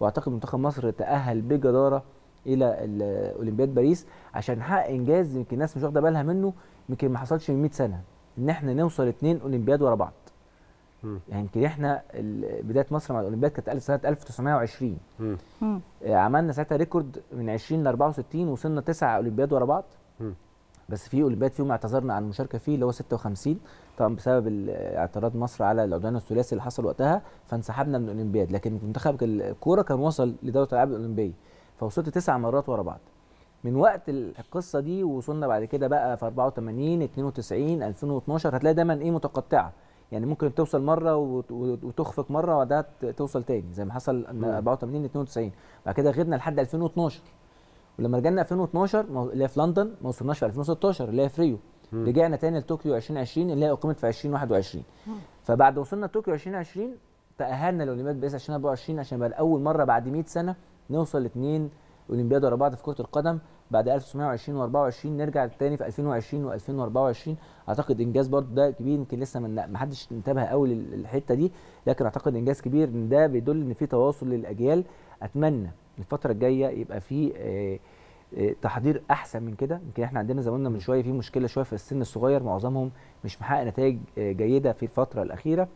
وأعتقد منتخب مصر تأهل بجدارة إلى ال- اولمبياد باريس عشان نحقق إنجاز يمكن الناس مش واخدة بالها منه يمكن ما حصلش من 100 سنة إن إحنا نوصل اثنين أولمبياد ورا بعض. يعني يمكن إحنا بداية مصر مع الأولمبياد كانت سنة 1920 مم. مم. آه، عملنا ساعتها ريكورد من 20 ل 64 وصلنا تسع أولمبياد ورا بعض. بس في أولمبياد فيهم اعتذرنا عن المشاركه فيه اللي هو 56 طبعا بسبب اعتراض مصر على العدوان الثلاثي اللي حصل وقتها فانسحبنا من الأولمبياد. لكن منتخب الكورة كان وصل لدورة الألعاب الأولمبية فوصلت تسع مرات ورا بعض. من وقت القصة دي وصلنا بعد كده بقى في 84 92 2012 هتلاقي دايما إيه متقطعة. يعني ممكن توصل مرة وت- وت- وتخفق مرة وبعدها توصل تاني زي ما حصل إن مم. 84 92 بعد كده غيرنا لحد 2012 ولما رجعنا 2012 مو- اللي هي في لندن ما وصلناش في 2016 اللي هي في ريو. رجعنا تاني لطوكيو 2020 اللي هي أقيمت في 2021 فبعد وصلنا طوكيو 2020 تأهلنا لأولمبياد باريس 2024 عشان يبقى لاول مرة بعد 100 سنة نوصل لاثنين أولمبياد ورا بعض في كرة القدم. بعد 1920 و24 نرجع تاني في 2020 و2024 أعتقد إنجاز برضه ده كبير يمكن لسه من- ما حدش انتبه قوي للحتة دي. لكن أعتقد إنجاز كبير إن ده بيدل إن في تواصل للأجيال. أتمنى الفترة الجاية يبقى في آه، آه، تحضير أحسن من كده. يمكن إحنا عندنا زي ما قلنا من شوية في مشكلة شوية في السن الصغير معظمهم مش محقق نتائج آه، جيدة في الفترة الأخيرة.